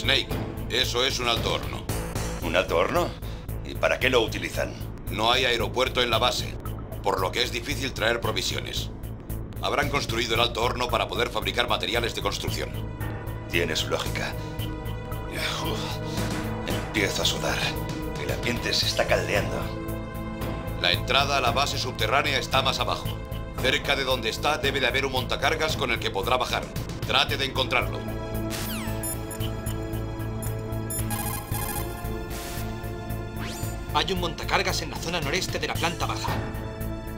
Snake, eso es un alto horno. ¿Un alto horno? ¿Y para qué lo utilizan? No hay aeropuerto en la base, por lo que es difícil traer provisiones. Habrán construido el alto horno para poder fabricar materiales de construcción. Tienes lógica. Uf, empiezo a sudar. El ambiente se está caldeando. La entrada a la base subterránea está más abajo. Cerca de donde está debe de haber un montacargas con el que podrá bajar. Trate de encontrarlo. Hay un montacargas en la zona noreste de la planta baja.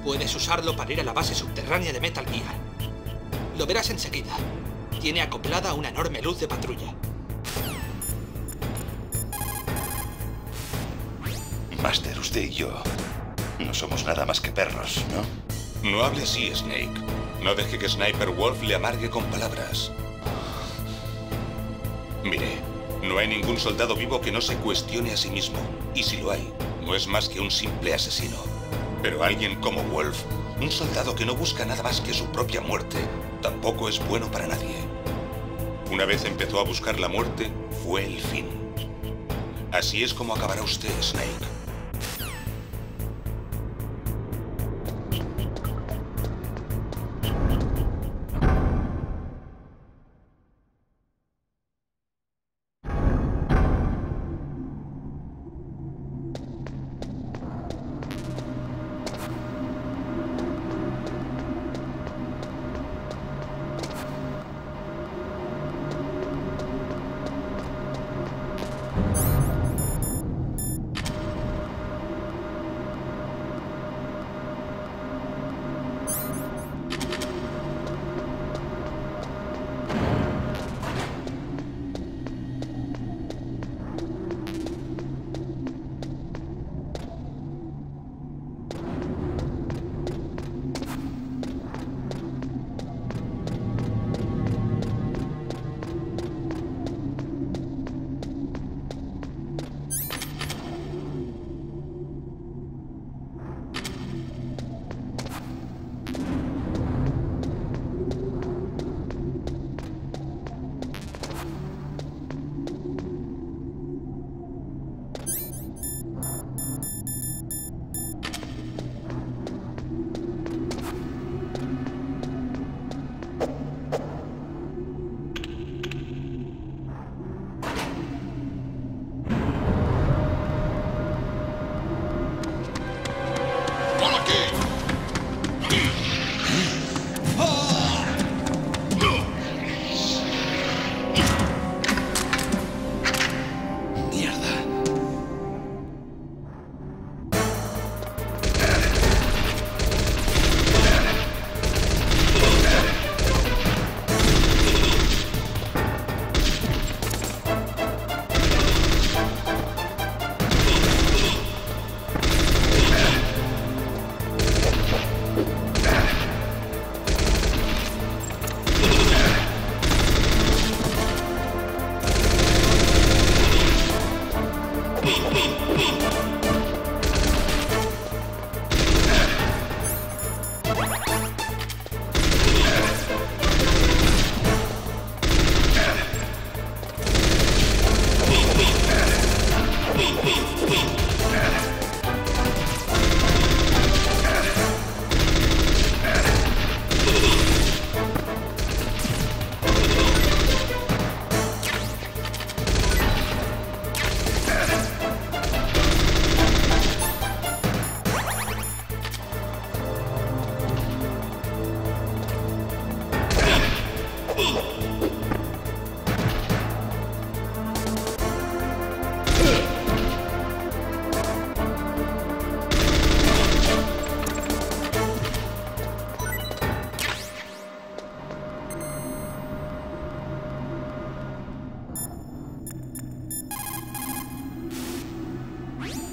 Puedes usarlo para ir a la base subterránea de Metal Gear. Lo verás enseguida. Tiene acoplada una enorme luz de patrulla. Master, usted y yo no somos nada más que perros, ¿no? No hable así, Snake. No deje que Sniper Wolf le amargue con palabras. Mire, no hay ningún soldado vivo que no se cuestione a sí mismo. Y si lo hay, no es más que un simple asesino. Pero alguien como Wolf, un soldado que no busca nada más que su propia muerte, tampoco es bueno para nadie. Una vez empezó a buscar la muerte, fue el fin. Así es como acabará usted, Snake.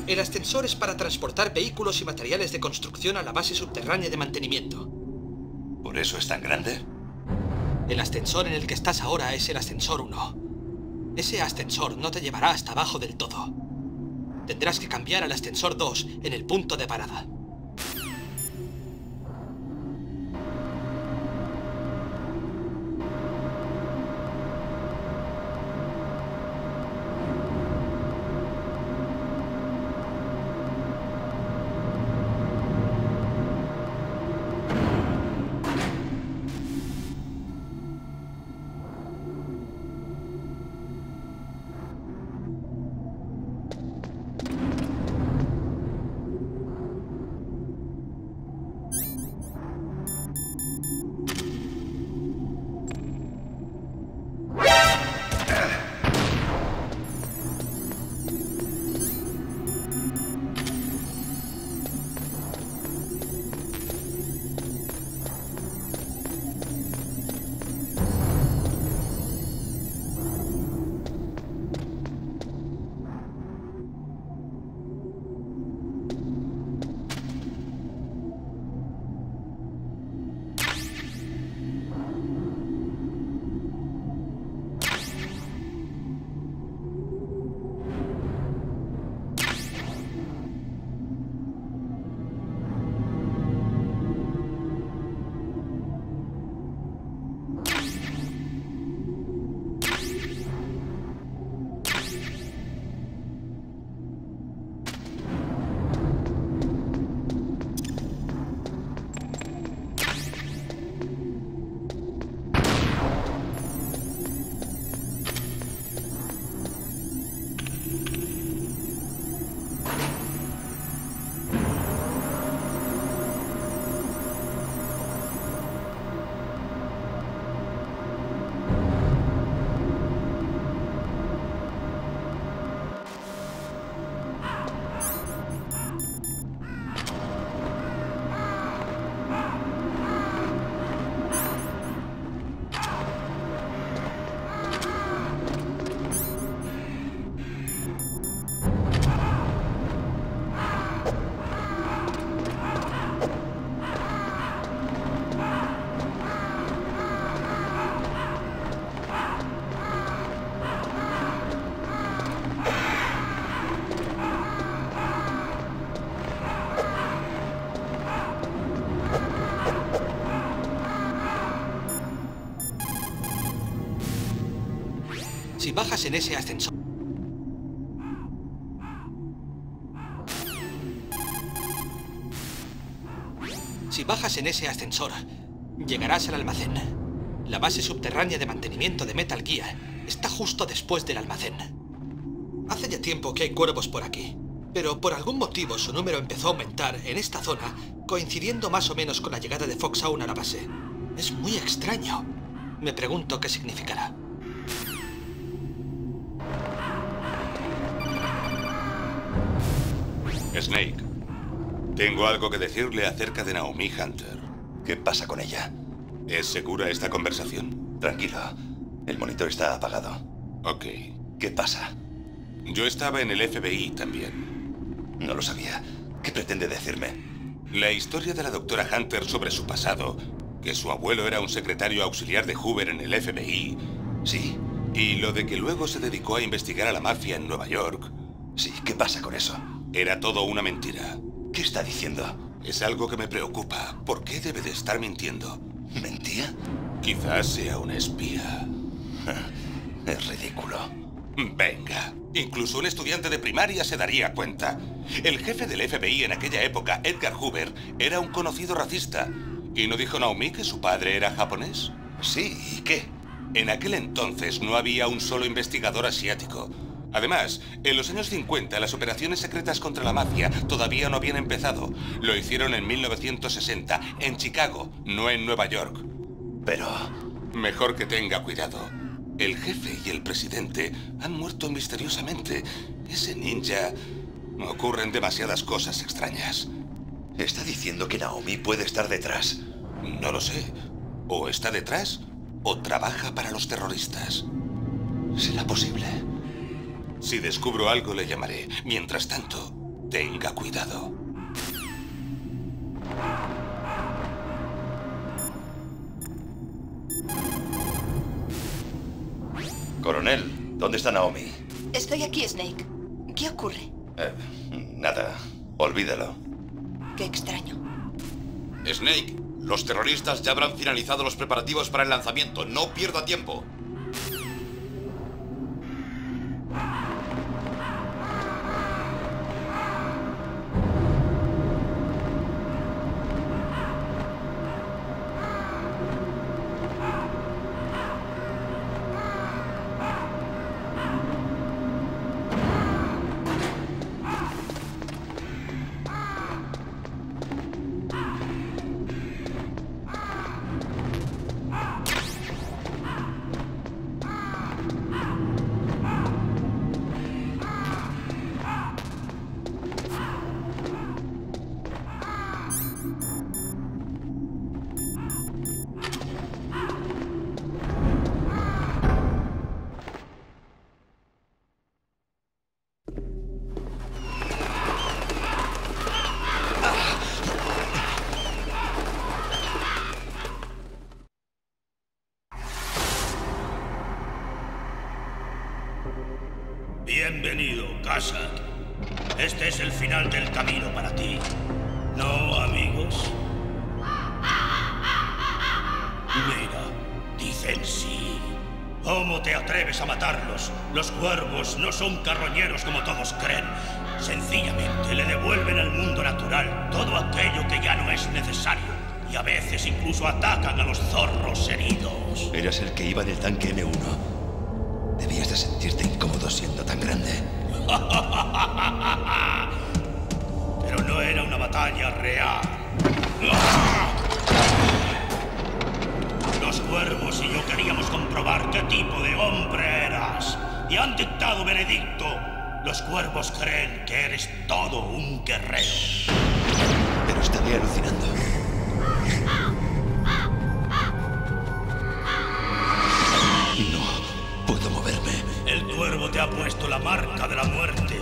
El ascensor es para transportar vehículos y materiales de construcción a la base subterránea de mantenimiento. ¿Por eso es tan grande? El ascensor en el que estás ahora es el ascensor 1. Ese ascensor no te llevará hasta abajo del todo. Tendrás que cambiar al ascensor 2 en el punto de parada. Ese ascensor... Si bajas en ese ascensor, llegarás al almacén. La base subterránea de mantenimiento de Metal Gear está justo después del almacén. Hace ya tiempo que hay cuervos por aquí, pero por algún motivo su número empezó a aumentar en esta zona, coincidiendo más o menos con la llegada de Fox Aún a la base. Es muy extraño. Me pregunto qué significará. Snake, tengo algo que decirle acerca de Naomi Hunter. ¿Qué pasa con ella? ¿Es segura esta conversación? Tranquilo. El monitor está apagado. Ok. ¿Qué pasa? Yo estaba en el FBI también. No lo sabía. ¿Qué pretende decirme? La historia de la doctora Hunter sobre su pasado, que su abuelo era un secretario auxiliar de Hoover en el FBI, Sí. y lo de que luego se dedicó a investigar a la mafia en Nueva York, Sí. ¿Qué pasa con eso? Era todo una mentira. ¿Qué está diciendo? Es algo que me preocupa. ¿Por qué debe de estar mintiendo? ¿Mentía? Quizás sea una espía. Es ridículo. Venga, incluso un estudiante de primaria se daría cuenta. El jefe del FBI en aquella época, Edgar Hoover, era un conocido racista. ¿Y no dijo Naomi que su padre era japonés? Sí, ¿y qué? En aquel entonces no había un solo investigador asiático. Además, en los años 50 las operaciones secretas contra la mafia todavía no habían empezado. Lo hicieron en 1960, en Chicago, no en Nueva York. Pero... Mejor que tenga cuidado. El jefe y el presidente han muerto misteriosamente. Ese ninja... Ocurren demasiadas cosas extrañas. Está diciendo que Naomi puede estar detrás. No lo sé. O está detrás o trabaja para los terroristas. ¿Será posible? Si descubro algo le llamaré. Mientras tanto, tenga cuidado. Coronel, ¿dónde está Naomi? Estoy aquí, Snake. ¿Qué ocurre? Eh, nada. Olvídalo. Qué extraño. Snake, los terroristas ya habrán finalizado los preparativos para el lanzamiento. No pierda tiempo. Bienvenido, Kasak. Este es el final del camino para ti. ¿No, amigos? Mira, dicen sí. ¿Cómo te atreves a matarlos? Los cuervos no son carroñeros como todos creen. Sencillamente le devuelven al mundo natural todo aquello que ya no es necesario. Y a veces incluso atacan a los zorros heridos. Eras el que iba en el tanque M1. De sentirte incómodo siendo tan grande. Pero no era una batalla real. Los cuervos y yo queríamos comprobar qué tipo de hombre eras. Y han dictado veredicto. Los cuervos creen que eres todo un guerrero. Pero estaré alucinando. Ha puesto la marca de la muerte.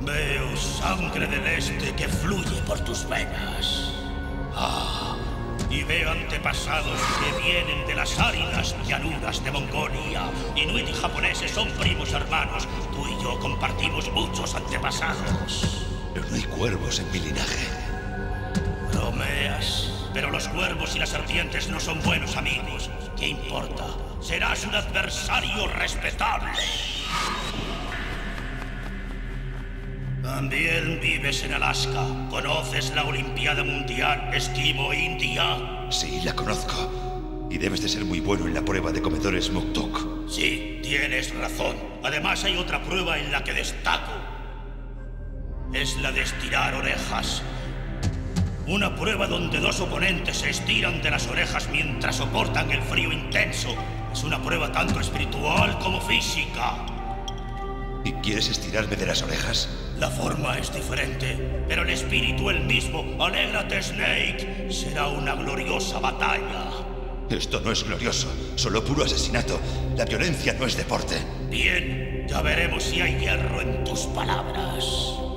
Veo sangre del este que fluye por tus venas. Ah, y veo antepasados que vienen de las áridas llanuras de Mongolia. Inuit y japoneses son primos hermanos. Tú y yo compartimos muchos antepasados. Pero no hay cuervos en mi linaje. Bromeas. Pero los cuervos y las serpientes no son buenos amigos. ¿Qué importa? serás un adversario respetable. También vives en Alaska. ¿Conoces la Olimpiada Mundial Esquimo India? Sí, la conozco. Y debes de ser muy bueno en la prueba de comedores Muktuk. Sí, tienes razón. Además hay otra prueba en la que destaco. Es la de estirar orejas. Una prueba donde dos oponentes se estiran de las orejas mientras soportan el frío intenso. Es una prueba tanto espiritual como física. ¿Y quieres estirarme de las orejas? La forma es diferente, pero el espíritu el mismo. Alégrate, Snake. Será una gloriosa batalla. Esto no es glorioso, solo puro asesinato. La violencia no es deporte. Bien, ya veremos si hay hierro en tus palabras.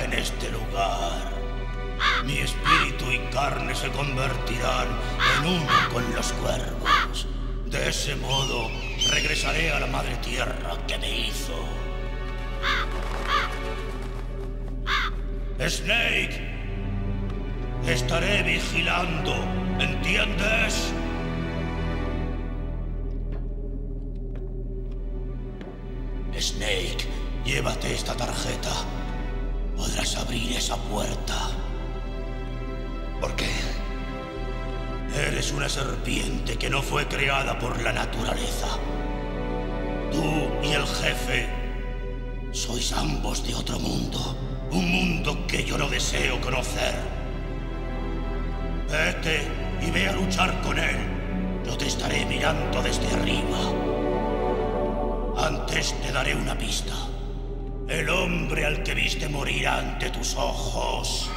En este lugar. Mi espíritu y carne se convertirán en uno con los cuervos. De ese modo, regresaré a la madre tierra que me hizo. Snake, estaré vigilando, ¿entiendes? Snake, llévate esta tarjeta. Podrás abrir esa puerta. ¿Por qué? Eres una serpiente que no fue creada por la naturaleza. Tú y el jefe sois ambos de otro mundo. Un mundo que yo no deseo conocer. Vete y ve a luchar con él. Yo te estaré mirando desde arriba. Antes te daré una pista. El hombre al que viste morir ante tus ojos.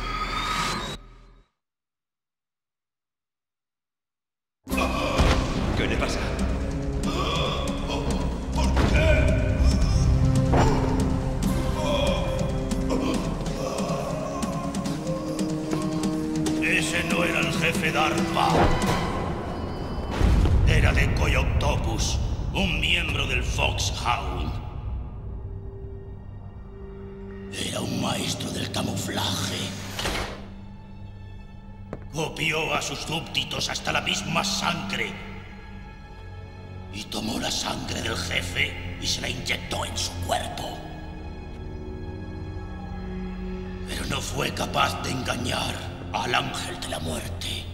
Ángel de la muerte.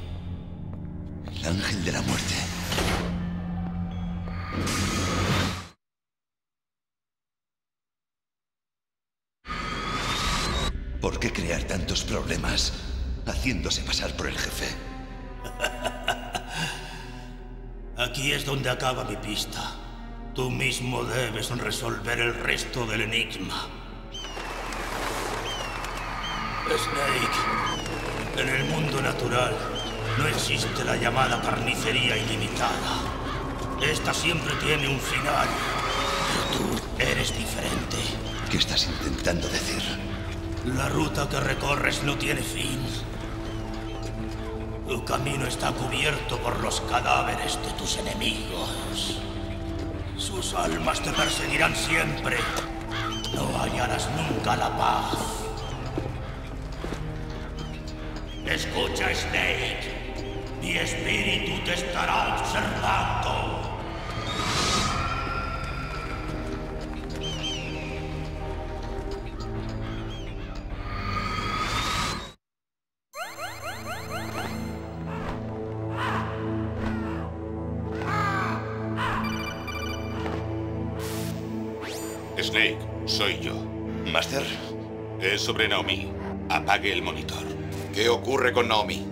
El ángel de la muerte. ¿Por qué crear tantos problemas haciéndose pasar por el jefe? Aquí es donde acaba mi pista. Tú mismo debes resolver el resto del enigma. Snake, en el mundo natural no existe la llamada carnicería ilimitada. Esta siempre tiene un final. Pero tú eres diferente. ¿Qué estás intentando decir? La ruta que recorres no tiene fin. Tu camino está cubierto por los cadáveres de tus enemigos. Sus almas te perseguirán siempre. No hallarás nunca la paz. Escucha, Snake. Mi espíritu te estará observando. Snake, soy yo. ¿Master? Es sobre Naomi. Apague el monitor. ¿Qué ocurre con Naomi?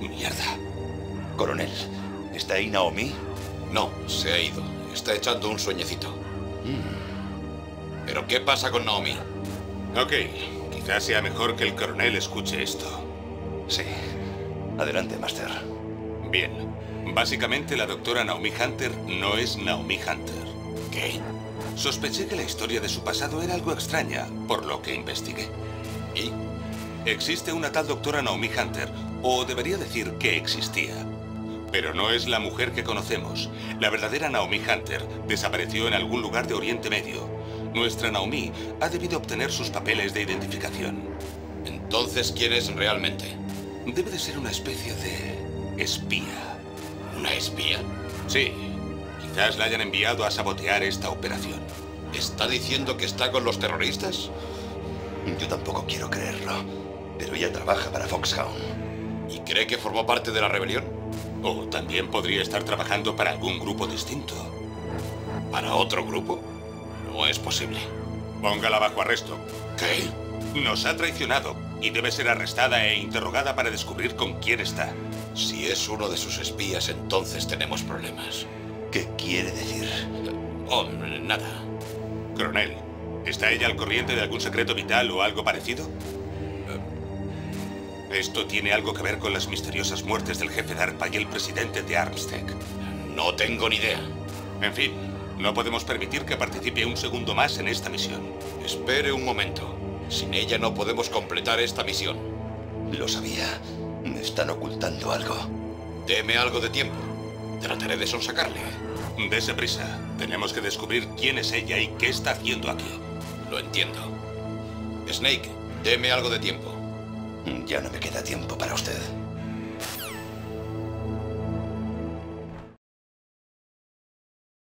Mierda. Coronel, ¿está ahí Naomi? No, se ha ido. Está echando un sueñecito. ¿Pero qué pasa con Naomi? Ok, quizás sea mejor que el coronel escuche esto. Sí. Adelante, Master. Bien, básicamente la doctora Naomi Hunter no es Naomi Hunter. ¿Qué? Sospeché que la historia de su pasado era algo extraña, por lo que investigué. ¿Y? Existe una tal doctora Naomi Hunter, o debería decir que existía. Pero no es la mujer que conocemos. La verdadera Naomi Hunter desapareció en algún lugar de Oriente Medio. Nuestra Naomi ha debido obtener sus papeles de identificación. Entonces, ¿quién es realmente? Debe de ser una especie de espía. ¿Una espía? Sí, quizás la hayan enviado a sabotear esta operación. ¿Está diciendo que está con los terroristas? Yo tampoco quiero creerlo. Pero ella trabaja para Foxhound. ¿Y cree que formó parte de la rebelión? O también podría estar trabajando para algún grupo distinto. ¿Para otro grupo? No es posible. Póngala bajo arresto. ¿Qué? Nos ha traicionado y debe ser arrestada e interrogada para descubrir con quién está. Si es uno de sus espías, entonces tenemos problemas. ¿Qué quiere decir? Oh, nada. Coronel, ¿está ella al corriente de algún secreto vital o algo parecido? Esto tiene algo que ver con las misteriosas muertes del jefe DARPA y el presidente de Armstead. No tengo ni idea. En fin, no podemos permitir que participe un segundo más en esta misión. Espere un momento. Sin ella no podemos completar esta misión. Lo sabía. Me están ocultando algo. Deme algo de tiempo. Trataré de sonsacarle. Dese prisa. Tenemos que descubrir quién es ella y qué está haciendo aquí. Lo entiendo. Snake, deme algo de tiempo. Ya no me queda tiempo para usted.